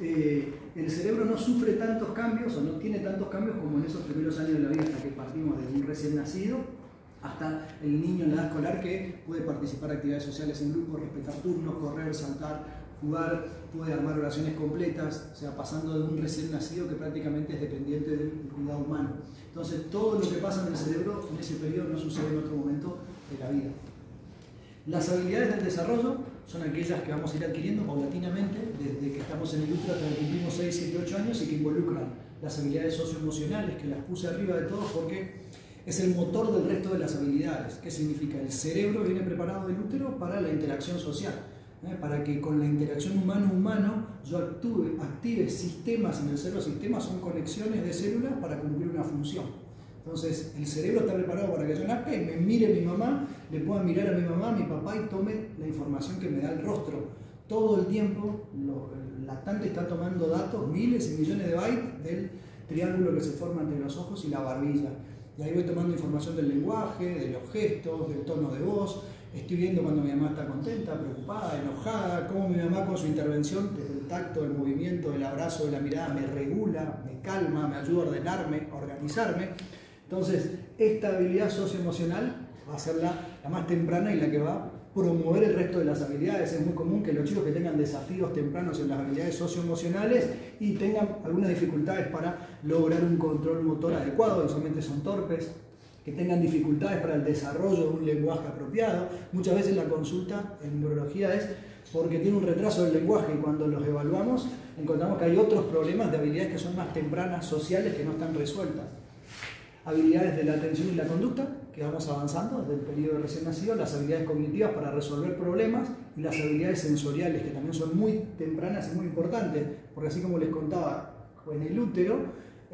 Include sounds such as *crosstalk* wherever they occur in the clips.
Eh, el cerebro no sufre tantos cambios o no tiene tantos cambios como en esos primeros años de la vida, hasta que partimos de un recién nacido hasta el niño en la edad escolar que puede participar en actividades sociales en grupo, respetar turnos, correr, saltar, jugar, puede armar oraciones completas, o sea, pasando de un recién nacido que prácticamente es dependiente del cuidado humano. Entonces, todo lo que pasa en el cerebro en ese periodo no sucede en otro momento de la vida. Las habilidades del desarrollo son aquellas que vamos a ir adquiriendo paulatinamente desde que estamos en el útero hasta que cumplimos 6, 7, 8 años y que involucran las habilidades socioemocionales, que las puse arriba de todo porque es el motor del resto de las habilidades. ¿Qué significa? El cerebro viene preparado del útero para la interacción social, ¿eh? para que con la interacción humano-humano yo actúe, active sistemas en el cerebro. Sistemas son conexiones de células para cumplir una función. Entonces, el cerebro está preparado para que yo nazca y me mire mi mamá, le pueda mirar a mi mamá, a mi papá y tome la información que me da el rostro. Todo el tiempo, el lactante está tomando datos, miles y millones de bytes del triángulo que se forma entre los ojos y la barbilla. Y ahí voy tomando información del lenguaje, de los gestos, del tono de voz. Estoy viendo cuando mi mamá está contenta, preocupada, enojada, cómo mi mamá con su intervención, desde el tacto, el movimiento, el abrazo, la mirada, me regula, me calma, me ayuda a ordenarme, a organizarme. Entonces, esta habilidad socioemocional va a ser la, más temprana y la que va a promover el resto de las habilidades. Es muy común que los chicos que tengan desafíos tempranos en las habilidades socioemocionales y tengan algunas dificultades para lograr un control motor adecuado, usualmente son torpes, que tengan dificultades para el desarrollo de un lenguaje apropiado. Muchas veces la consulta en neurología es porque tiene un retraso del lenguaje y cuando los evaluamos encontramos que hay otros problemas de habilidades que son más tempranas, sociales, que no están resueltas habilidades de la atención y la conducta, que vamos avanzando desde el periodo recién nacido, las habilidades cognitivas para resolver problemas y las habilidades sensoriales, que también son muy tempranas y muy importantes, porque así como les contaba, en el útero,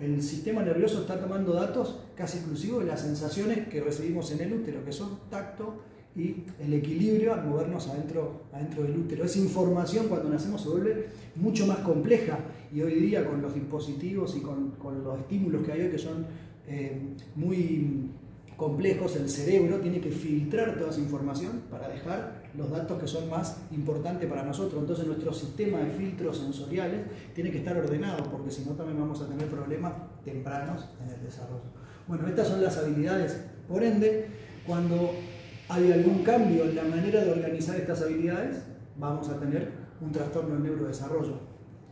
el sistema nervioso está tomando datos casi exclusivos de las sensaciones que recibimos en el útero, que son tacto y el equilibrio al movernos adentro, adentro del útero. Esa información cuando nacemos se vuelve mucho más compleja y hoy día con los dispositivos y con, con los estímulos que hay hoy que son eh, muy complejos, el cerebro tiene que filtrar toda esa información para dejar los datos que son más importantes para nosotros. Entonces nuestro sistema de filtros sensoriales tiene que estar ordenado porque si no también vamos a tener problemas tempranos en el desarrollo. Bueno, estas son las habilidades. Por ende, cuando hay algún cambio en la manera de organizar estas habilidades, vamos a tener un trastorno del neurodesarrollo.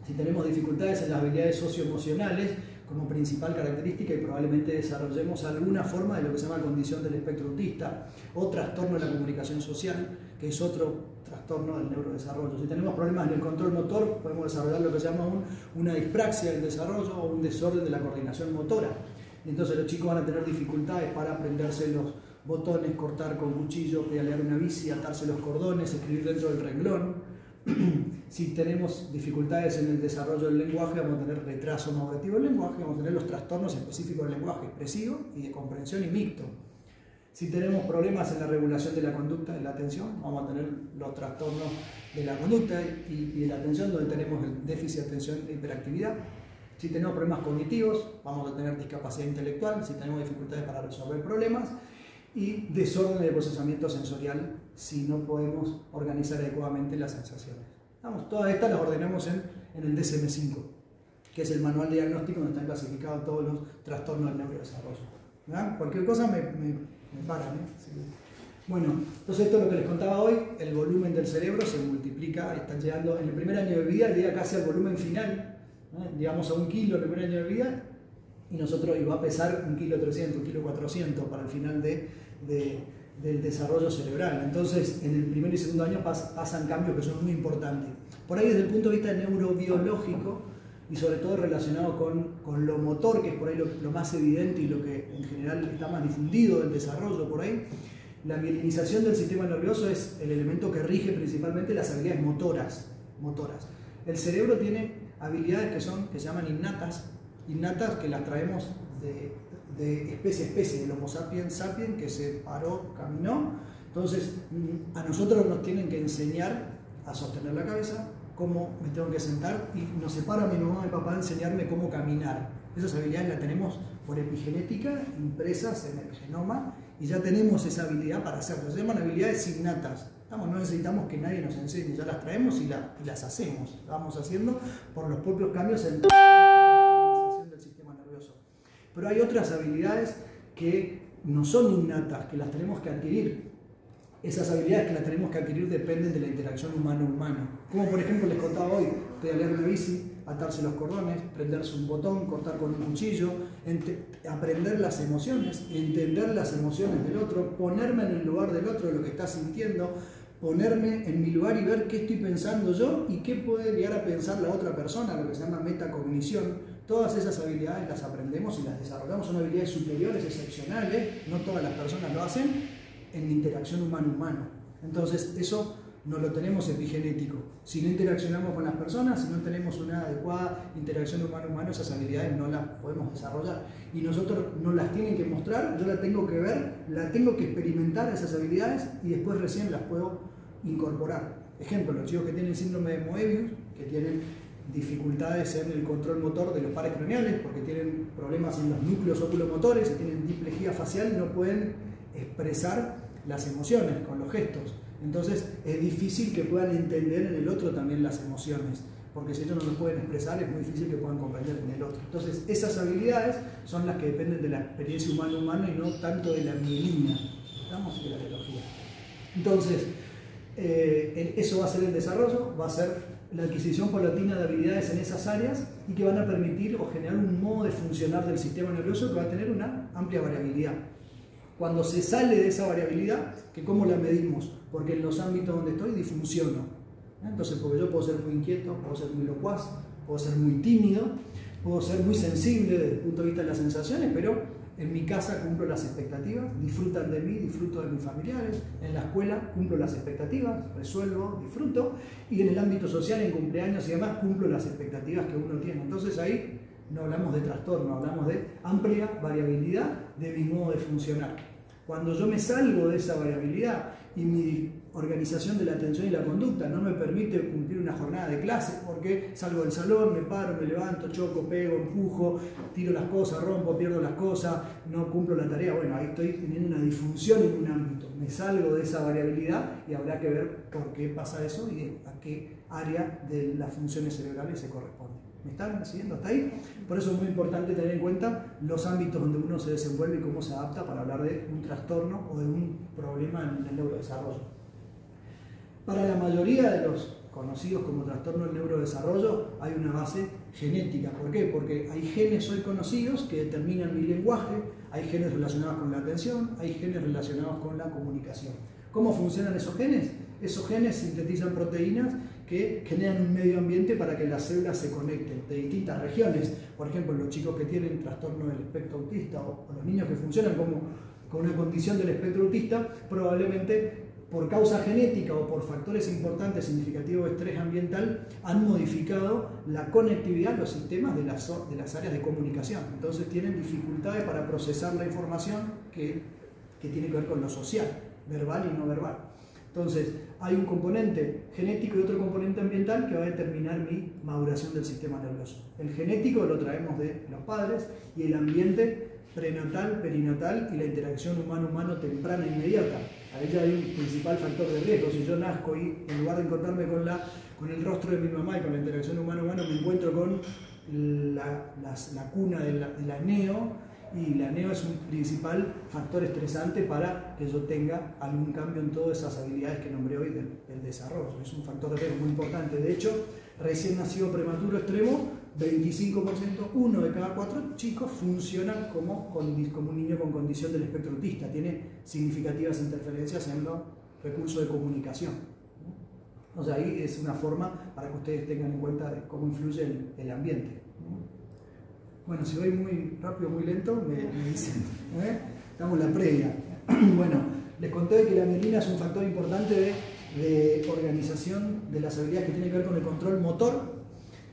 Si tenemos dificultades en las habilidades socioemocionales, como principal característica y probablemente desarrollemos alguna forma de lo que se llama condición del espectro autista o trastorno de la comunicación social, que es otro trastorno del neurodesarrollo. Si tenemos problemas en el control motor, podemos desarrollar lo que se llama una dispraxia del desarrollo o un desorden de la coordinación motora. entonces los chicos van a tener dificultades para aprenderse los botones, cortar con cuchillo, pedalear una bici, atarse los cordones, escribir dentro del renglón *clears throat* si tenemos dificultades en el desarrollo del lenguaje, vamos a tener retraso auditivo del lenguaje, vamos a tener los trastornos específicos del lenguaje expresivo y de comprensión y mixto. Si tenemos problemas en la regulación de la conducta y la atención, vamos a tener los trastornos de la conducta y, de la atención, donde tenemos el déficit de atención e hiperactividad. Si tenemos problemas cognitivos, vamos a tener discapacidad intelectual, si tenemos dificultades para resolver problemas y desorden de procesamiento sensorial si no podemos organizar adecuadamente las sensaciones. Vamos, todas estas las ordenamos en, en el DSM-5, que es el manual de diagnóstico donde están clasificados todos los trastornos del neurodesarrollo. Cualquier cosa me, me, me paran. ¿eh? Bueno, entonces esto es lo que les contaba hoy, el volumen del cerebro se multiplica, están llegando en el primer año de vida, llega casi al volumen final, digamos a un kilo en el primer año de vida, y nosotros iba a pesar un kilo 300, un kilo 400 para el final de, del desarrollo cerebral. Entonces, en el primer y segundo año pasan cambios que son muy importantes. Por ahí, desde el punto de vista neurobiológico, y sobre todo relacionado con, con lo motor, que es por ahí lo, más evidente y lo que en general está más difundido del desarrollo por ahí, la mielinización del sistema nervioso es el elemento que rige principalmente las habilidades motoras. motoras. El cerebro tiene habilidades que, son, que se llaman innatas, innatas que las traemos de, de especie a especie, del Homo sapiens sapiens que se paró, caminó. Entonces, mm, a nosotros nos tienen que enseñar a sostener la cabeza, cómo me tengo que sentar y nos separa mi mamá y mi papá a enseñarme cómo caminar. Esas habilidades las tenemos por epigenética impresas en el genoma y ya tenemos esa habilidad para hacerlo. Se llaman habilidades innatas. No necesitamos que nadie nos enseñe, ya las traemos y, las hacemos, vamos haciendo por los propios cambios en Pero hay otras habilidades que no son innatas, que las tenemos que adquirir. Esas habilidades que las tenemos que adquirir dependen de la interacción humano-humano. Como por ejemplo les contaba hoy, pedalear una bici, atarse los cordones, prenderse un botón, cortar con un cuchillo, aprender las emociones, entender las emociones del otro, ponerme en el lugar del otro de lo que está sintiendo, ponerme en mi lugar y ver qué estoy pensando yo y qué puede llegar a pensar la otra persona, lo que se llama metacognición. Todas esas habilidades las aprendemos y las desarrollamos, son habilidades superiores, excepcionales, no todas las personas lo hacen, en interacción humano-humano. Entonces, eso no lo tenemos epigenético. Si no interaccionamos con las personas, si no tenemos una adecuada interacción humano-humano, esas habilidades no las podemos desarrollar. Y nosotros no las tienen que mostrar, yo la tengo que ver, la tengo que experimentar esas habilidades y después recién las puedo incorporar. Ejemplo, los chicos que tienen síndrome de Moebius, que tienen dificultades en el control motor de los pares craneales, porque tienen problemas en los núcleos oculomotores y tienen diplejía facial, no pueden expresar las emociones con los gestos. Entonces es difícil que puedan entender en el otro también las emociones, porque si ellos no lo pueden expresar es muy difícil que puedan comprender en el otro. Entonces esas habilidades son las que dependen de la experiencia humano-humana y no tanto de la mielina, ¿estamos? de la biología. Entonces, eh, eso va a ser el desarrollo, va a ser la adquisición paulatina de habilidades en esas áreas y que van a permitir o generar un modo de funcionar del sistema nervioso que va a tener una amplia variabilidad. Cuando se sale de esa variabilidad, que cómo la medimos, porque en los ámbitos donde estoy disfunciono. Entonces, porque yo puedo ser muy inquieto, puedo ser muy locuaz, puedo ser muy tímido, puedo ser muy sensible desde el punto de vista de las sensaciones, pero en mi casa cumplo las expectativas, disfrutan de mí, disfruto de mis familiares, en la escuela cumplo las expectativas, resuelvo, disfruto, y en el ámbito social, en cumpleaños y demás, cumplo las expectativas que uno tiene. Entonces ahí no hablamos de trastorno, hablamos de amplia variabilidad de mi modo de funcionar. Cuando yo me salgo de esa variabilidad y mi organización de la atención y la conducta no me permite cumplir una jornada de clase porque salgo del salón, me paro, me levanto, choco, pego, empujo, tiro las cosas, rompo, pierdo las cosas, no cumplo la tarea, bueno, ahí estoy teniendo una disfunción en un ámbito. Me salgo de esa variabilidad y habrá que ver por qué pasa eso y a qué área de las funciones cerebrales se corresponde. ¿Me están siguiendo hasta ahí? Por eso es muy importante tener en cuenta los ámbitos donde uno se desenvuelve y cómo se adapta para hablar de un trastorno o de un problema en el neurodesarrollo. Para la mayoría de los conocidos como trastorno del neurodesarrollo hay una base genética. ¿Por qué? Porque hay genes hoy conocidos que determinan mi lenguaje, hay genes relacionados con la atención, hay genes relacionados con la comunicación. ¿Cómo funcionan esos genes? Esos genes sintetizan proteínas que generan un medio ambiente para que las células se conecten de distintas regiones. Por ejemplo, los chicos que tienen trastorno del espectro autista o, los niños que funcionan como con una condición del espectro autista, probablemente por causa genética o por factores importantes significativos de estrés ambiental, han modificado la conectividad, los sistemas de las, de las áreas de comunicación. Entonces tienen dificultades para procesar la información que, que tiene que ver con lo social, verbal y no verbal. Entonces, hay un componente genético y otro componente ambiental que va a determinar mi maduración del sistema nervioso. El genético lo traemos de los padres y el ambiente prenatal, perinatal y la interacción humano-humano temprana e inmediata. Ahí ya hay un principal factor de riesgo. Si yo nazco y en lugar de encontrarme con, la, con el rostro de mi mamá y con la interacción humano-humano, me encuentro con la, la cuna del, del neo, y la neo es un principal factor estresante para que yo tenga algún cambio en todas esas habilidades que nombré hoy del, desarrollo. Es un factor de riesgo muy importante. De hecho, recién nacido prematuro extremo, 25%, uno de cada cuatro chicos funcionan como, un niño con condición del espectro autista. Tiene significativas interferencias en los recursos de comunicación. O sea, ahí es una forma para que ustedes tengan en cuenta de cómo influye el ambiente. Bueno, si voy muy rápido, muy lento, me, dicen. ¿eh? Estamos en la previa. *clears throat* bueno, les conté que la mielina es un factor importante de, organización de las habilidades que tienen que ver con el control motor.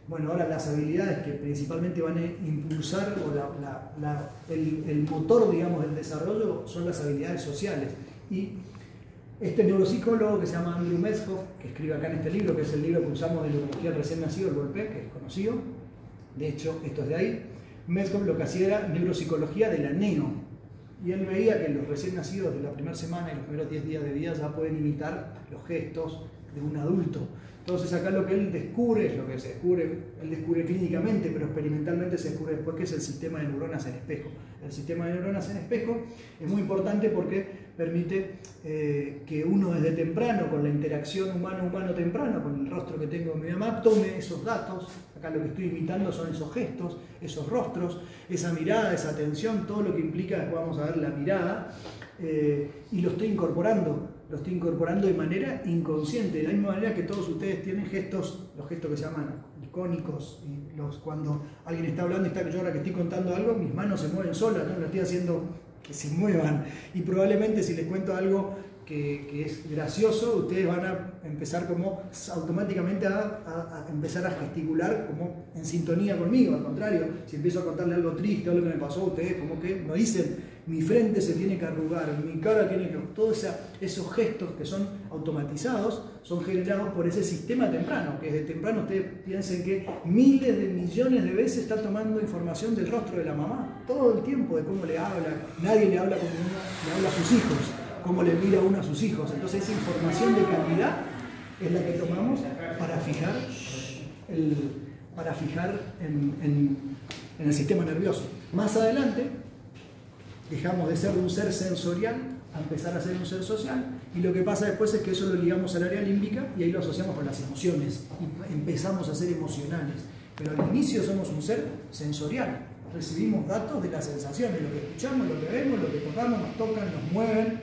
Bueno, ahora las habilidades que principalmente van a impulsar o el, motor, digamos, del desarrollo son las habilidades sociales. Y este neuropsicólogo que se llama Andrew Metzhoff, que escribe acá en este libro, que es el libro que usamos de neurología recién nacido, el golpe, que es conocido, de hecho, esto es de ahí, Metcalf lo que hacía era neuropsicología de la neo. Y él veía que los recién nacidos de la primera semana y los primeros 10 días de vida ya pueden imitar los gestos de un adulto. Entonces acá lo que él descubre, es lo que se descubre, él descubre clínicamente, pero experimentalmente se descubre después que es el sistema de neuronas en espejo. El sistema de neuronas en espejo es muy importante porque permite eh, que uno desde temprano, con la interacción humano-humano temprano, con el rostro que tengo de mi mamá, tome esos datos. Acá lo que estoy imitando son esos gestos, esos rostros, esa mirada, esa atención, todo lo que implica, después vamos a ver la mirada, eh, y lo estoy incorporando lo estoy incorporando de manera inconsciente, de la misma manera que todos ustedes tienen gestos, los gestos que se llaman icónicos, y los, cuando alguien está hablando y está yo ahora que estoy contando algo, mis manos se mueven solas, no lo estoy haciendo que se muevan. Y probablemente si les cuento algo que, es gracioso, ustedes van a empezar como automáticamente a, a, empezar a gesticular como en sintonía conmigo, al contrario, si empiezo a contarle algo triste, algo que me pasó, ustedes como que no dicen mi frente se tiene que arrugar, mi cara tiene que... Todos esos gestos que son automatizados son generados por ese sistema temprano, que desde temprano ustedes piensen que miles de millones de veces está tomando información del rostro de la mamá, todo el tiempo de cómo le habla, nadie le habla como uno le habla a sus hijos, cómo le mira uno a sus hijos. Entonces esa información de calidad es la que tomamos para fijar, para fijar en el sistema nervioso. Más adelante, dejamos de ser un ser sensorial a empezar a ser un ser social y lo que pasa después es que eso lo ligamos al área límbica y ahí lo asociamos con las emociones y empezamos a ser emocionales. Pero al inicio somos un ser sensorial, recibimos datos de las sensaciones, lo que escuchamos, lo que vemos, lo que tocamos, nos tocan, nos mueven.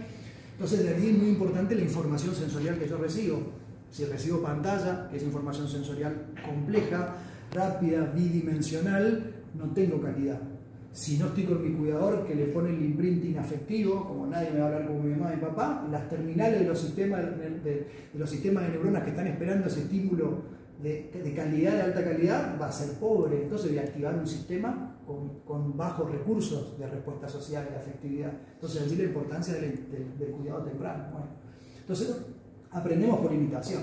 Entonces de ahí es muy importante la información sensorial que yo recibo. Si recibo pantalla, que es información sensorial compleja, rápida, bidimensional, no tengo calidad si no estoy con mi cuidador que le pone el imprinting afectivo, como nadie me va a hablar como mi mamá y mi papá, las terminales de los sistemas de, los sistemas de neuronas que están esperando ese estímulo de, calidad, de alta calidad, va a ser pobre. Entonces voy a activar un sistema con, bajos recursos de respuesta social y de afectividad. Entonces allí la importancia del, cuidado temprano. entonces aprendemos por imitación.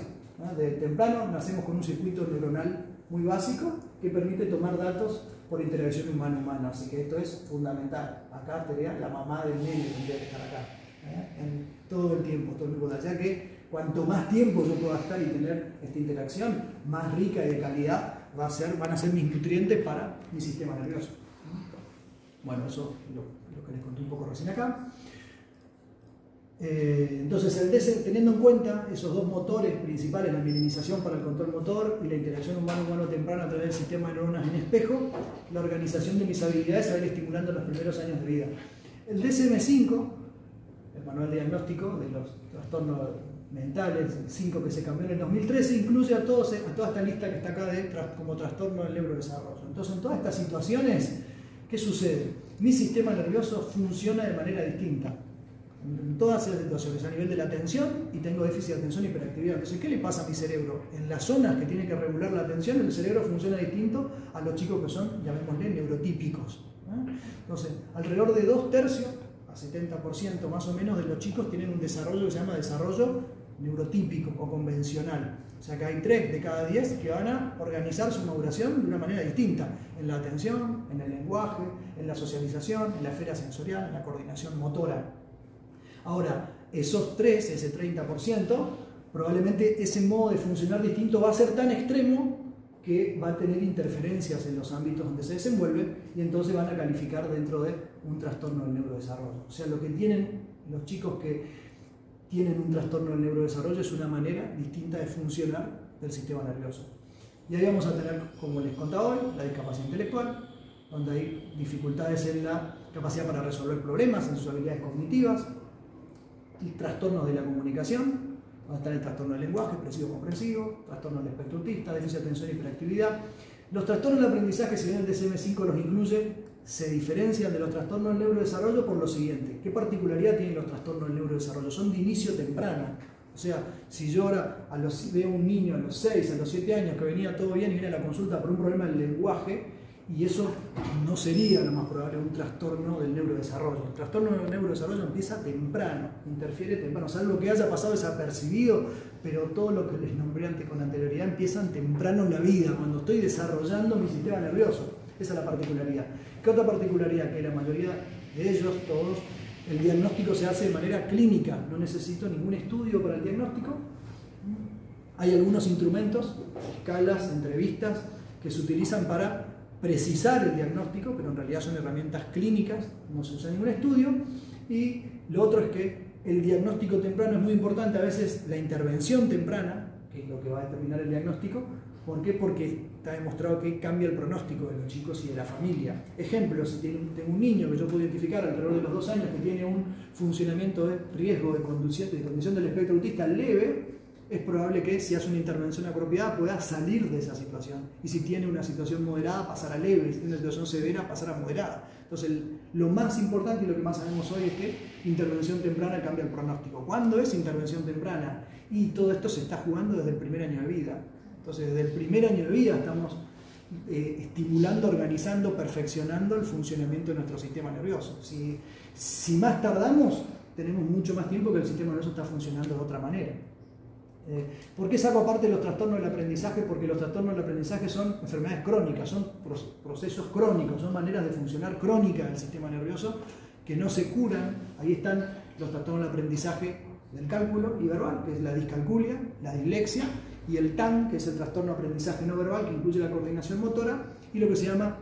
De temprano nacemos con un circuito neuronal muy básico que permite tomar datos por interacción humano-humano. Así que esto es fundamental. Acá estaría la mamá del niño tendría que estar acá. ¿eh? Todo el tiempo, todo el tiempo. Ya que cuanto más tiempo yo pueda estar y tener esta interacción, más rica y de calidad va a ser, van a ser mis nutrientes para mi sistema nervioso. Bueno, eso es lo, lo que les conté un poco recién acá. Eh, entonces, el teniendo en cuenta esos dos motores principales, la minimización para el control motor y la interacción humano-humano temprana a través del sistema de neuronas en espejo, la organización de mis habilidades se va a ir estimulando en los primeros años de vida. El DSM-5, el manual diagnóstico de los trastornos mentales, el 5 que se cambió en el 2013, incluye a, todos, a toda esta lista que está acá de, como trastorno del neurodesarrollo. Entonces, en todas estas situaciones, ¿qué sucede? Mi sistema nervioso funciona de manera distinta en todas esas situaciones, a nivel de la atención y tengo déficit de atención y hiperactividad. Entonces, ¿qué le pasa a mi cerebro? En las zonas que tiene que regular la atención, el cerebro funciona distinto a los chicos que son, llamémosle, neurotípicos. Entonces, alrededor de dos tercios, a 70% más o menos, de los chicos tienen un desarrollo que se llama desarrollo neurotípico o convencional. O sea que hay tres de cada diez que van a organizar su maduración de una manera distinta, en la atención, en el lenguaje, en la socialización, en la esfera sensorial, en la coordinación motora. Ahora, esos tres, ese 30%, probablemente ese modo de funcionar distinto va a ser tan extremo que va a tener interferencias en los ámbitos donde se desenvuelve y entonces van a calificar dentro de un trastorno del neurodesarrollo. O sea, lo que tienen los chicos que tienen un trastorno del neurodesarrollo es una manera distinta de funcionar del sistema nervioso. Y ahí vamos a tener, como les contaba hoy, la discapacidad intelectual, donde hay dificultades en la capacidad para resolver problemas, en sus habilidades cognitivas, trastornos de la comunicación, donde están el trastorno del lenguaje, expresivo-comprensivo, trastorno del espectro autista, déficit de atención y hiperactividad. Los trastornos de aprendizaje, si bien el DSM-5 los incluye, se diferencian de los trastornos del neurodesarrollo por lo siguiente. ¿Qué particularidad tienen los trastornos del neurodesarrollo? Son de inicio temprano. O sea, si yo ahora a los, veo un niño a los 6, a los 7 años que venía todo bien y viene a la consulta por un problema del lenguaje, y eso no sería lo más probable un trastorno del neurodesarrollo. El trastorno del neurodesarrollo empieza temprano, interfiere temprano, salvo que haya pasado desapercibido, pero todo lo que les nombré antes con anterioridad empiezan temprano en la vida, cuando estoy desarrollando mi sistema nervioso. Esa es la particularidad. ¿Qué otra particularidad? Que la mayoría de ellos, todos, El diagnóstico se hace de manera clínica, no necesito ningún estudio para el diagnóstico. Hay algunos instrumentos, escalas, entrevistas, que se utilizan para precisar el diagnóstico, pero en realidad son herramientas clínicas, no se usa ningún estudio. Y lo otro es que el diagnóstico temprano es muy importante, a veces la intervención temprana, que es lo que va a determinar el diagnóstico. ¿Por qué? Porque está demostrado que cambia el pronóstico de los chicos y de la familia. Ejemplo, si tengo un niño que yo puedo identificar alrededor de los dos años que tiene un funcionamiento de riesgo de condición, de condición del espectro autista leve, es probable que si hace una intervención apropiada pueda salir de esa situación. Y si tiene una situación moderada, pasar a leve, si tiene una situación severa, pasar a moderada. Entonces, lo más importante y lo que más sabemos hoy es que intervención temprana cambia el pronóstico. ¿Cuándo es intervención temprana? Y todo esto se está jugando desde el primer año de vida. Entonces, desde el primer año de vida estamos eh, estimulando, organizando, perfeccionando el funcionamiento de nuestro sistema nervioso. Si, si más tardamos, tenemos mucho más tiempo que el sistema nervioso está funcionando de otra manera. Eh, ¿Por qué saco aparte los trastornos del aprendizaje? Porque los trastornos del aprendizaje son enfermedades crónicas, son procesos crónicos, son maneras de funcionar crónicas del sistema nervioso que no se curan. Ahí están los trastornos del aprendizaje del cálculo y verbal, que es la discalculia, la dislexia, y el TAN, que es el trastorno de aprendizaje no verbal, que incluye la coordinación motora, y lo que se llama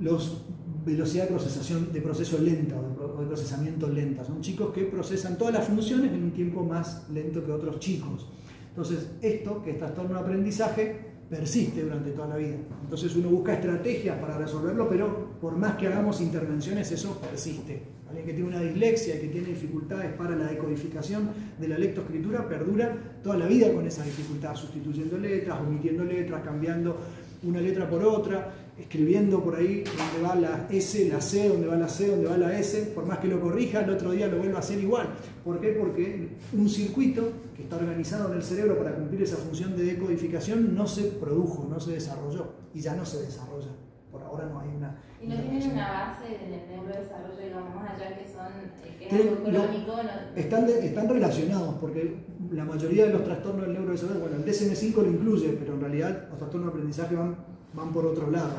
los velocidad de procesación de proceso lenta o de, procesamiento lenta. Son chicos que procesan todas las funciones en un tiempo más lento que otros chicos. Entonces, esto, que es trastorno de aprendizaje, persiste durante toda la vida. Entonces uno busca estrategias para resolverlo, pero por más que hagamos intervenciones, eso persiste. Alguien que tiene una dislexia que tiene dificultades para la decodificación de la lectoescritura perdura toda la vida con esa dificultad, sustituyendo letras, omitiendo letras, cambiando una letra por otra, escribiendo por ahí donde va la S, la C, donde va la C, donde va la S, por más que lo corrija, el otro día lo vuelva a hacer igual. ¿Por qué? Porque un circuito que está organizado en el cerebro para cumplir esa función de decodificación no se produjo, no se desarrolló y ya no se desarrolla. Por ahora no hay una... ¿Y no tienen una base en el neurodesarrollo, digamos, más allá que son, eh, que es algo crónico? Están, están relacionados, porque la mayoría de los trastornos del neurodesarrollo, bueno, el DSM-5 lo incluye, pero en realidad los trastornos de aprendizaje van van por otro lado.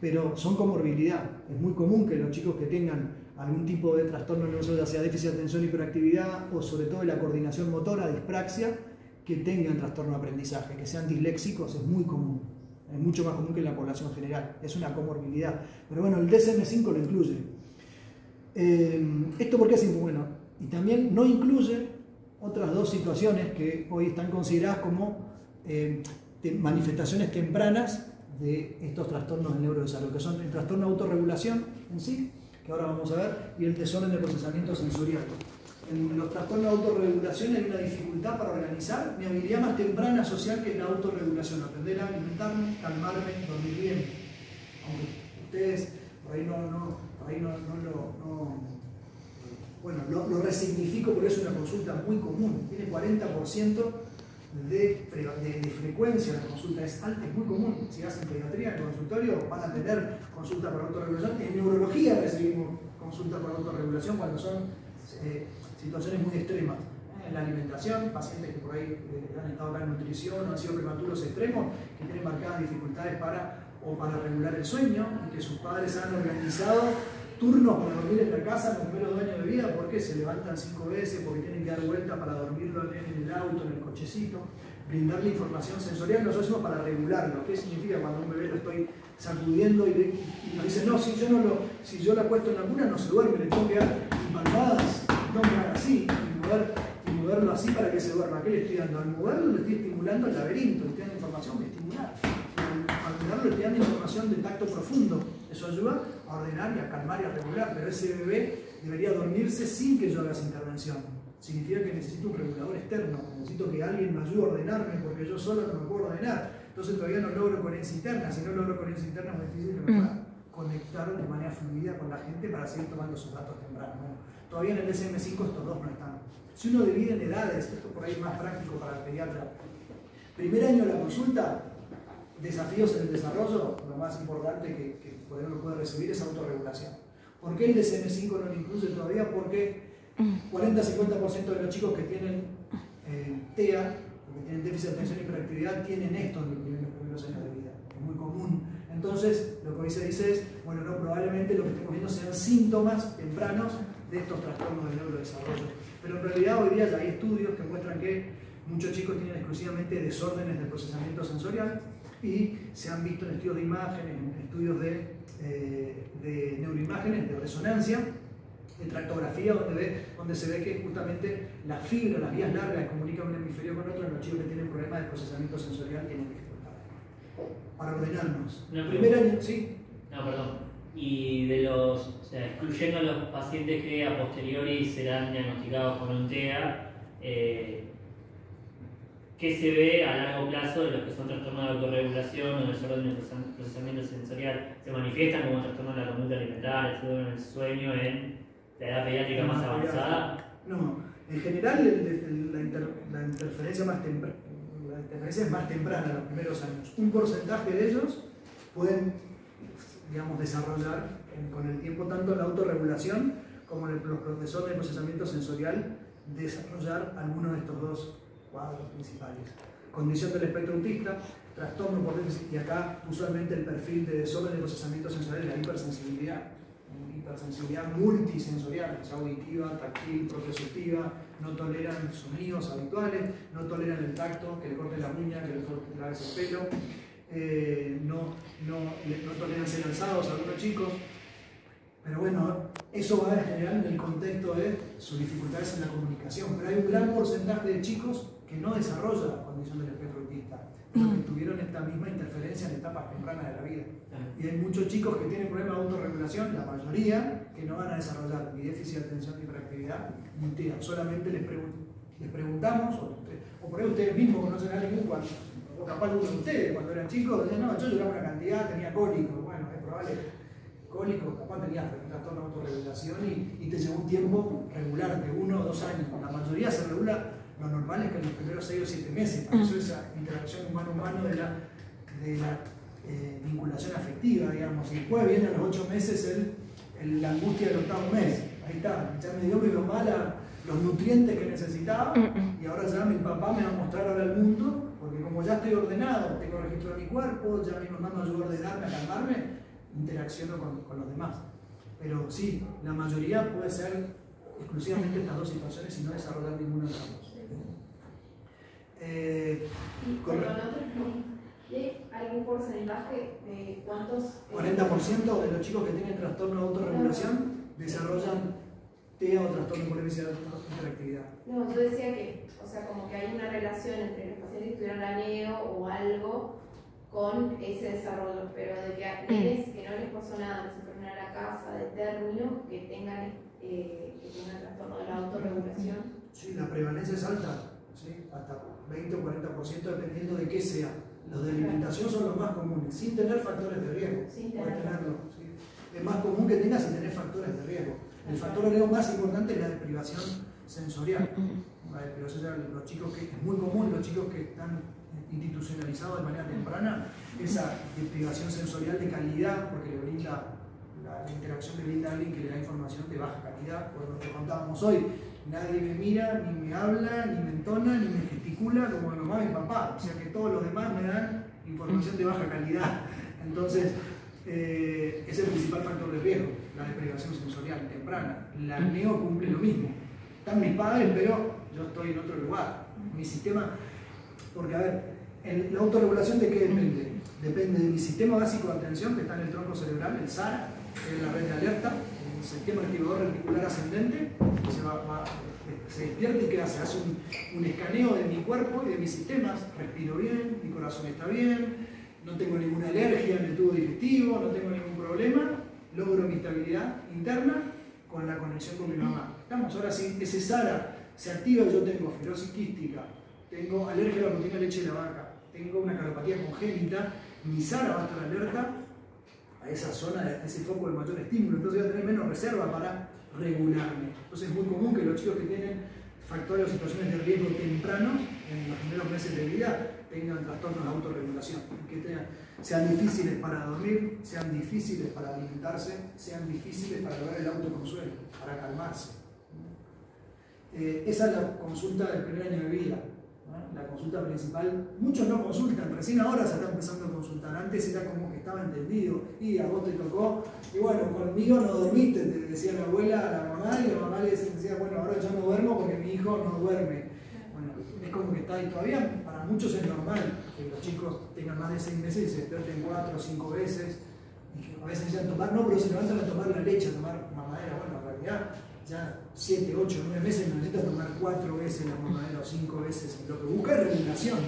Pero son comorbilidad. Es muy común que los chicos que tengan algún tipo de trastorno neuronal, ya sea déficit de atención, hiperactividad o sobre todo la coordinación motora, dispraxia, que tengan trastorno de aprendizaje, que sean disléxicos, es muy común. Es mucho más común que en la población general. Es una comorbilidad. Pero bueno, el DSM-5 lo incluye. Eh, ¿Esto por qué es bueno? Y también no incluye otras dos situaciones que hoy están consideradas como eh, manifestaciones tempranas de estos trastornos del neurodesarrollo, que son el trastorno de autorregulación en sí, que ahora vamos a ver, y el desorden de procesamiento sensorial. En los trastornos de autorregulación hay una dificultad para organizar mi habilidad más temprana social que es la autorregulación, aprender a alimentarme, calmarme, dormir bien. Aunque ustedes por ahí no, no, por ahí no, no lo... bueno, lo, lo resignifico porque es una consulta muy común, tiene 40% de, de, frecuencia de la consulta es alta, es muy común. Si hacen pediatría en consultorio, van a tener consulta por autorregulación. En neurología recibimos consulta por autorregulación cuando son eh, situaciones muy extremas. En la alimentación, pacientes que por ahí eh, han estado en nutrición o han sido prematuros extremos, que tienen marcadas dificultades para, o para regular el sueño y que sus padres han organizado turnos para dormir en la casa con menos dueño de vida porque se levantan cinco veces, porque tienen que dar vuelta para dormirlo en el auto, en el cochecito, brindarle información sensorial, nosotros hacemos para regularlo. ¿Qué significa cuando un bebé lo estoy sacudiendo y, nos dice, no, si yo no lo, si yo la acuesto en la cuna no se duerme, le tengo que dar palmadas, tengo que dar así, y, moverlo así para que se duerma. ¿Qué le estoy dando? Al moverlo le estoy estimulando el laberinto, le estoy dando información que estimular. Moverlo le dando información de tacto profundo. Eso ayuda a ordenar y a calmar y a regular, pero ese bebé debería dormirse sin que yo haga esa intervención. Significa que necesito un regulador externo, necesito que alguien me ayude a ordenarme porque yo solo no me puedo ordenar. Entonces todavía no logro coherencia interna. Si no logro coherencia interna es muy difícil que me pueda conectar de manera fluida con la gente para seguir tomando sus datos tempranos. todavía en el DSM-5 estos dos no están. Si uno divide en edades, esto por ahí es más práctico para el pediatra, primer año de la consulta, desafíos en el desarrollo, lo más importante que, que uno puede recibir es autorregulación. ¿Por qué el DSM-5 no lo incluye todavía? Porque 40-50% de los chicos que tienen eh, TEA, que tienen déficit de atención y hiperactividad, tienen esto en los primeros años de vida. Es muy común. Entonces, lo que hoy se dice es, bueno, no, probablemente lo que estemos viendo sean síntomas tempranos de estos trastornos del neurodesarrollo. Pero en realidad hoy día ya hay estudios que muestran que muchos chicos tienen exclusivamente desórdenes de procesamiento sensorial y se han visto en estudios de imágenes, en estudios de, eh, de neuroimágenes, de resonancia, de tractografía, donde, donde se ve que justamente las fibras, las vías largas que comunican un hemisferio con otro, en los chicos que tienen problemas de procesamiento sensorial tienen dificultades. Para ordenarnos. No, Primer año, sí. No, perdón. Y de los, o sea, excluyendo a los pacientes que a posteriori serán diagnosticados con un TEA, eh, ¿qué se ve a largo plazo de los que son trastornos de autorregulación o desorden de procesamiento sensorial? ¿Se manifiestan como trastornos de la conducta alimentaria, el sueño en la edad pediátrica más avanzada? No, en general la, interferencia más temprana, la interferencia es más temprana, los primeros años. Un porcentaje de ellos pueden, digamos, desarrollar con el tiempo tanto la autorregulación como los profesores de procesamiento sensorial, desarrollar alguno de estos dos cuadros principales. Condición del espectro autista, trastorno por déficit, y acá usualmente el perfil de desorden de procesamiento sensorial es la hipersensibilidad hipersensibilidad multisensorial, es auditiva, táctil, proprioceptiva, no toleran sonidos habituales, no toleran el tacto, que le corte la uña, que le corte el pelo, eh, no, no, no toleran ser alzados algunos chicos. Pero bueno, eso va en general en el contexto de sus dificultades en la comunicación. Pero hay un gran porcentaje de chicos que no desarrolla la condición del espectro autista, pero que tuvieron esta misma interferencia en etapas tempranas de la vida. Y hay muchos chicos que tienen problemas de autorregulación, la mayoría, que no van a desarrollar ni déficit de atención ni hiperactividad, ni TEA. Solamente les, les preguntamos, o, por ahí ustedes mismos conocen a alguien cuando, o capaz uno de ustedes cuando eran chicos, decían, no, yo lloraba una cantidad, tenía cólico. Bueno, es probable, cólico, capaz tenías trastorno de autorregulación y, y te llevó un tiempo regularte, uno o dos años. La mayoría se regula, lo normal es que en los primeros seis o siete meses, por eso esa interacción humano-humano de la, de la eh, vinculación afectiva, digamos. Y después viene a los ocho meses el, la angustia del octavo mes. Ahí está, ya me dio mi mamá los nutrientes que necesitaba y ahora ya mi papá me va a mostrar ahora el mundo, porque como ya estoy ordenado, tengo registro de mi cuerpo, ya mi mamá me ayudó a ordenarme, a calmarme, interacciono con, con los demás. Pero sí, la mayoría puede ser exclusivamente estas dos situaciones y no desarrollar ninguna de las dos. Eh, con, ¿Y algún porcentaje de cuántos? 40% de los chicos que tienen trastorno de autorregulación desarrollan TEA o trastorno por déficit de interactividad. No, yo decía que, o sea, como que hay una relación entre los pacientes que tuvieron aneo o algo con ese desarrollo, pero de que aquellos *clears throat* que no les pasó nada, que se fueron a la casa de término, que tengan, eh, que tengan trastorno de la autorregulación. Sí, la prevalencia es alta, ¿sí? hasta 20 o 40% dependiendo de qué sea. Los de alimentación son los más comunes, sin tener factores de riesgo. Sin tenerlo. Es más común que tengas sin tener factores de riesgo. El factor de riesgo más importante es la deprivación sensorial. La deprivación los chicos que, es muy común, los chicos que están institucionalizados de manera temprana, esa deprivación sensorial de calidad, porque le brinda la, interacción de brinda a alguien que le da información de baja calidad, por lo que contábamos hoy. Nadie me mira, ni me habla, ni me entona, ni me gesticula como mi mamá y mi papá. O sea que todos los demás me dan información de baja calidad. Entonces, eh, es el principal factor de riesgo, la deprivación sensorial temprana. La neo cumple lo mismo. Están mis padres, pero yo estoy en otro lugar. Mi sistema, porque a ver, ¿la autorregulación de qué depende? Depende de mi sistema básico de atención, que está en el tronco cerebral, el SARA, es la red de alerta, el sistema activador reticular ascendente, se, va, se despierta y ¿qué hace? Hace un, escaneo de mi cuerpo y de mis sistemas, respiro bien, mi corazón está bien, no tengo ninguna alergia en el tubo digestivo, no tengo ningún problema, logro mi estabilidad interna con la conexión con mi mamá. Estamos, ahora sí, ese SARA se activa, yo tengo fibrosis quística, tengo alergia a la proteína leche de la vaca, tengo una cardiopatía congénita, mi SARA va a estar alerta a esa zona, a ese foco de mayor estímulo, entonces voy a tener menos reserva para regularme. Entonces es muy común que los chicos que tienen factores o situaciones de riesgo tempranos en los primeros meses de vida tengan trastornos de autorregulación, que sean difíciles para dormir, sean difíciles para alimentarse, sean difíciles para lograr el autoconsuelo, para calmarse. Eh, esa es la consulta del primer año de vida. La consulta principal, muchos no consultan, recién ahora se está empezando a consultar, antes era como estaba entendido, y a vos te tocó, y bueno, conmigo no dormiste, te decía la abuela a la mamá, y la mamá le decía, bueno, ahora yo no duermo porque mi hijo no duerme. Bueno, es como que está ahí todavía, para muchos es normal que los chicos tengan más de seis meses y se despierten cuatro o cinco veces, y que a veces dicen tomar, no, pero se levantan a tomar la leche, a tomar mamadera, bueno, en realidad ya 7, 8, 9 meses necesitas tomar 4 veces la mamadera o 5 veces. Lo que busca es regulación.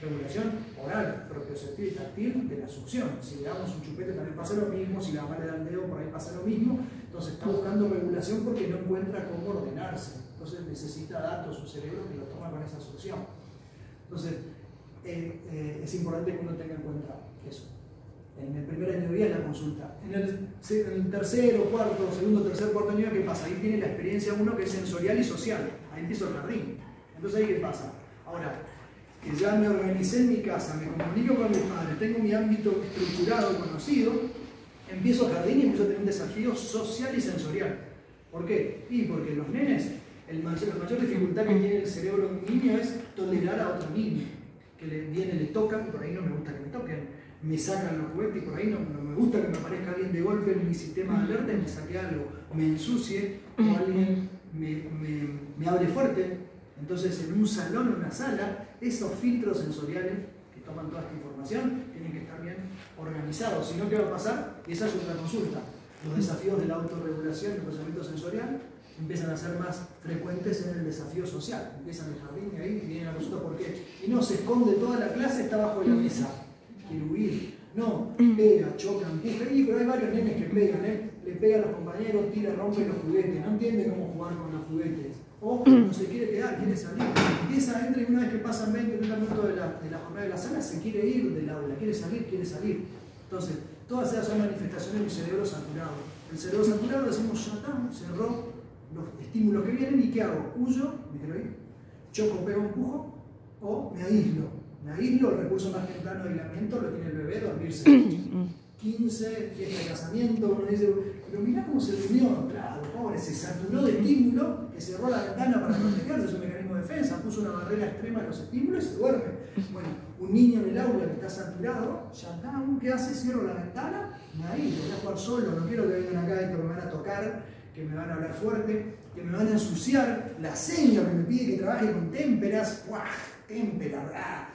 Regulación oral, propioceptiva y táctil de la succión. Si le damos un chupete también pasa lo mismo, si la mamá le da el dedo por ahí pasa lo mismo. Entonces está buscando regulación porque no encuentra cómo ordenarse. Entonces necesita datos su cerebro que lo toma con esa succión. Entonces eh, eh, es importante que uno tenga en cuenta eso en el primer año de vida la consulta. En el, tercero, cuarto, segundo, tercer, cuarto año, ¿qué pasa? Ahí tiene la experiencia uno que es sensorial y social. Ahí empieza el jardín. Entonces ahí qué pasa. Ahora, que ya me organicé en mi casa, me comunico con mis padres, tengo mi ámbito estructurado, conocido, empiezo el jardín y empiezo a tener un desafío social y sensorial. ¿Por qué? Y porque los nenes, el mayor, la mayor dificultad que tiene el cerebro de un niño es tolerar a otro niño. Que le viene, le tocan, por ahí no me gusta que me toquen me sacan los juguetes y por ahí no, me gusta que me aparezca alguien de golpe en mi sistema de alerta y me saque algo, o me ensucie, o alguien me, me, hable fuerte. Entonces, en un salón, en una sala, esos filtros sensoriales que toman toda esta información tienen que estar bien organizados. Si no, ¿qué va a pasar? Y esa es otra consulta. Los desafíos de la autorregulación y el procesamiento sensorial empiezan a ser más frecuentes en el desafío social. Empiezan el jardín y ahí vienen a consulta por qué. Y no, se esconde toda la clase, está bajo la mesa quiere huir. No, pega, choca, empuja. Y pero hay varios nenes que pegan, ¿eh? Le pega a los compañeros, tira, rompe los juguetes. No entiende cómo jugar con los juguetes. O no se quiere quedar, quiere salir. Empieza, entra y una vez que pasan 20 30 minutos de la, de la jornada de la sala, se quiere ir del aula, quiere salir, quiere salir. Entonces, todas esas son manifestaciones de un cerebro saturado. El cerebro saturado decimos, ya está, cerró los estímulos que vienen y ¿qué hago? Huyo, me quiero ir, choco, pego, empujo o me aíslo me aíslo, el recurso más temprano de aislamiento lo tiene el bebé, dormirse *clears throat* 15, fiesta de casamiento, uno dice, pero mira cómo se durmió, claro, pobre, se saturó de estímulo, que cerró la ventana para protegerse, es un mecanismo de defensa, puso una barrera extrema a los estímulos y se duerme. Bueno, un niño en el aula que está saturado, ya está, ¿qué hace? Cierro la ventana, aíslo, voy a jugar solo, no quiero que vengan acá y que me van a tocar, que me van a hablar fuerte, que me van a ensuciar, la seña que me pide que trabaje con témperas, ¡buah! Témpera,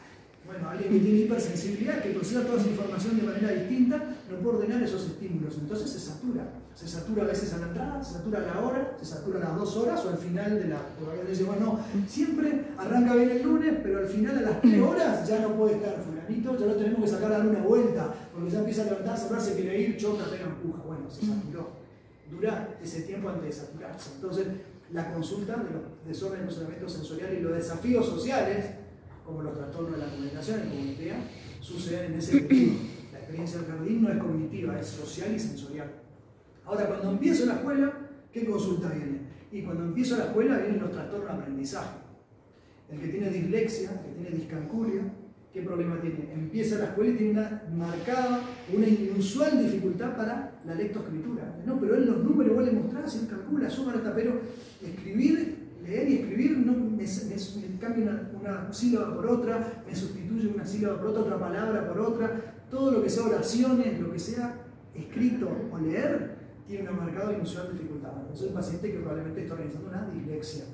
bueno, alguien que tiene hipersensibilidad, que procesa toda esa información de manera distinta, no puede ordenar esos estímulos. Entonces se satura. Se satura a veces a la entrada, se satura a la hora, se satura a las dos horas o al final de la. Porque dice, bueno, siempre arranca bien el lunes, pero al final a las tres horas ya no puede estar fulanito, ya lo tenemos que sacar a dar una vuelta, porque ya empieza a levantarse, se quiere ir, choca, pega, empuja. Bueno, se saturó. Dura ese tiempo antes de saturarse. Entonces, la consulta de los desórdenes de funcionamiento sensorial y los desafíos sociales como los trastornos de la comunicación en comunidad, suceden en ese periodo. La experiencia del jardín no es cognitiva, es social y sensorial. Ahora, cuando empiezo la escuela, ¿qué consulta viene? Y cuando empiezo la escuela vienen los trastornos de aprendizaje. El que tiene dislexia, el que tiene discalculia, ¿qué problema tiene? Empieza la escuela y tiene una marcada, una inusual dificultad para la lectoescritura. No, pero él los números vos le mostrás, él calcula, suma, pero escribir leer y escribir no, me, cambia una, sílaba por otra, me sustituye una sílaba por otra, otra palabra por otra. Todo lo que sea oraciones, lo que sea escrito o leer, tiene una marcada inusual dificultad. Es un paciente que probablemente está organizando una dislexia.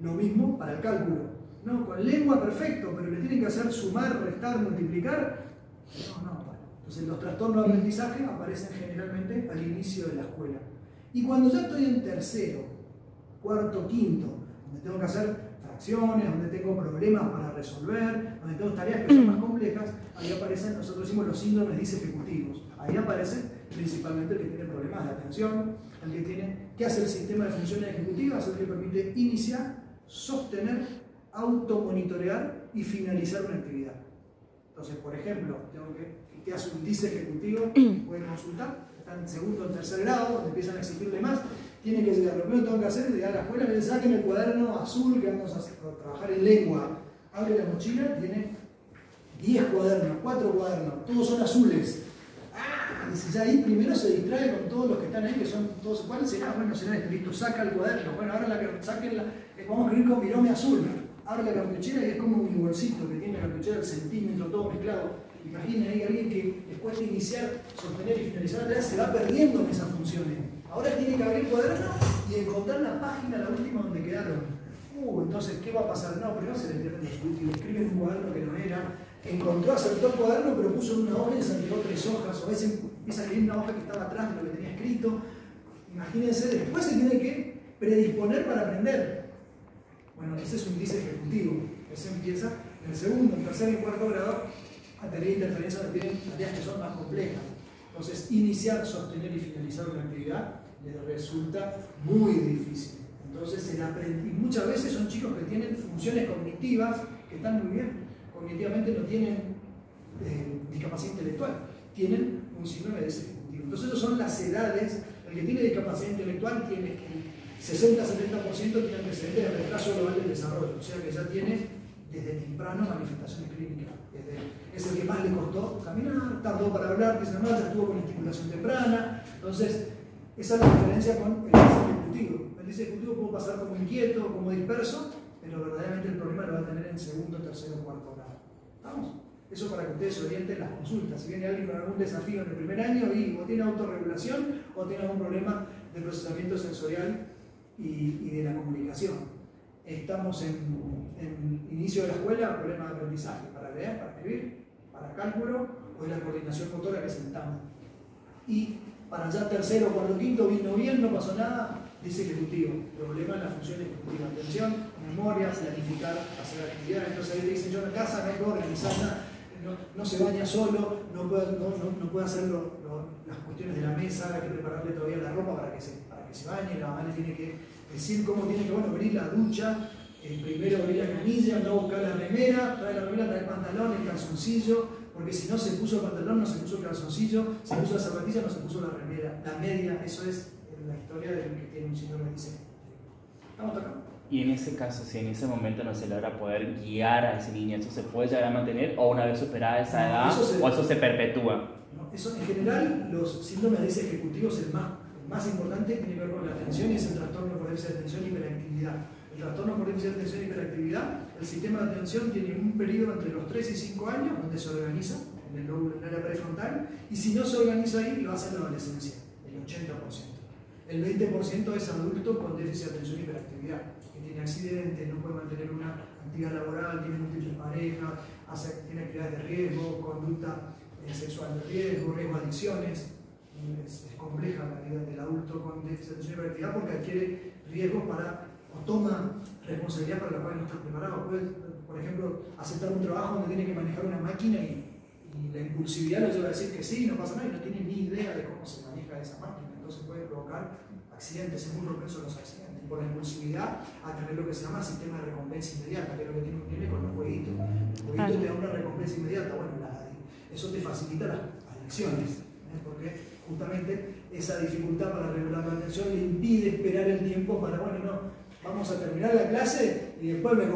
Lo mismo para el cálculo. No, con lengua perfecto, pero le tienen que hacer sumar, restar, multiplicar. No, no, bueno. Entonces los trastornos de aprendizaje aparecen generalmente al inicio de la escuela. Y cuando ya estoy en tercero, cuarto, quinto, donde tengo que hacer fracciones, donde tengo problemas para resolver, donde tengo tareas que son más complejas, ahí aparecen, nosotros decimos los síndromes disejecutivos. Ahí aparece principalmente el que tiene problemas de atención, el que tiene que hace el sistema de funciones ejecutivas, el que permite iniciar, sostener, automonitorear y finalizar una actividad. Entonces, por ejemplo, tengo que, que hace un disejecutivo, puede consultar, está en segundo o tercer grado, donde empiezan a exigirle más, tiene que llegar. Lo primero que tengo que hacer es llegar a la escuela, me saquen el cuaderno azul que vamos a trabajar en lengua. Abre la mochila, tiene 10 cuadernos, 4 cuadernos, todos son azules. Ah, dice, ya ahí primero se distrae con todos los que están ahí, que son todos, ¿cuál será? Bueno, será este, listo, saca el cuaderno. Bueno, ahora la que saquen, la, vamos a escribir con virome azul. abre la cartuchera y es como un bolsito que tiene la cartuchera el centímetro, todo mezclado. Imaginen ahí alguien que después de iniciar, sostener y finalizar la tarea se va perdiendo en esas funciones. Ahora tiene que abrir cuaderno y encontrar la página, la última donde quedaron. Uh, entonces, ¿qué va a pasar? No, primero se le pierden los útiles, escribe en un cuaderno que no era, encontró, acertó el cuaderno, pero puso una hoja y se tres hojas, o a veces empieza a leer una hoja que estaba atrás de lo que tenía escrito. Imagínense, después se tiene que predisponer para aprender. Bueno, ese es un índice ejecutivo. Ese empieza en el segundo, en tercer y cuarto grado a tener interferencias tienen tareas que son más complejas. Entonces, iniciar, sostener y finalizar una actividad les resulta muy difícil. Entonces, el y muchas veces son chicos que tienen funciones cognitivas que están muy bien. Cognitivamente no tienen eh, discapacidad intelectual, tienen un síndrome de ejecutivo. Entonces, esas son las edades. El que tiene discapacidad intelectual tiene 60-70% tiene antecedentes de retraso global del desarrollo, o sea que ya tiene desde temprano manifestaciones clínicas. es el que más le costó caminar, tardó para hablar, dice más, ya estuvo con estimulación temprana. Entonces, esa es la diferencia con el índice ejecutivo. El índice ejecutivo puede pasar como inquieto, como disperso, pero verdaderamente el problema lo va a tener en segundo, tercero, cuarto grado. ¿Vamos? Eso para que ustedes orienten las consultas. Si viene alguien con algún desafío en el primer año y o tiene autorregulación o tiene algún problema de procesamiento sensorial y, de la comunicación. Estamos en, inicio de la escuela, problema de aprendizaje, para leer, para escribir, para cálculo o de la coordinación motora que TAM. Y para ya tercero, cuarto, quinto, vino bien, no pasó nada, dice ejecutivo. Problema en la función ejecutiva. Atención, memoria, planificar, hacer actividades. Entonces ahí dicen, yo en casa no puedo organizar nada, no, se baña solo, no puede, no, puede hacer las cuestiones de la mesa, hay que prepararle todavía la ropa para que se que se bañe, la mamá le tiene que decir cómo tiene que bueno, abrir la ducha, eh, primero abrir la canilla, luego buscar la remera, trae la remera, trae el pantalón, el calzoncillo, porque si no se puso el pantalón, no se puso el calzoncillo, se puso la zapatilla, no se puso la remera, la media, eso es la historia del que tiene un síndrome de diseño. ¿Estamos acá? Y en ese caso, si en ese momento no se logra poder guiar a ese niño, ¿eso se puede llegar a mantener o una vez superada esa edad o eso se perpetúa? eso en general, los síndromes de ejecutivos, el más más importante tiene que ver con la atención y es el trastorno por déficit de atención y hiperactividad. Trastorno por déficit de atención y hiperactividad, el sistema de atención tiene un periodo entre los 3 y 5 años donde se organiza en el lóbulo en el área prefrontal y si no se organiza ahí lo hace en la adolescencia, el 80%. El 20% es adulto con déficit de atención y hiperactividad, que tiene accidentes, no puede mantener una actividad laboral, tiene múltiples parejas, tiene actividades de riesgo, conducta eh, sexual de riesgo, riesgo de adicciones es, compleja la vida del adulto con déficit de atención y hiperactividad porque adquiere riesgos para, toma responsabilidad para la cual no está preparado. Puede, por ejemplo, aceptar un trabajo donde tiene que manejar una máquina y, la impulsividad lo lleva a decir que sí, no pasa nada y no tiene ni idea de cómo se maneja esa máquina. Entonces puede provocar accidentes, es muy propenso a los accidentes. Y por la impulsividad, a tener lo que se llama sistema de recompensa inmediata, que es lo que tiene un nivel con los jueguitos. El jueguito te da una recompensa inmediata, bueno, eso te facilita las adicciones, ¿eh? porque justamente esa dificultad para regular la atención le impide esperar el tiempo para, bueno, no, vamos a terminar la clase y después me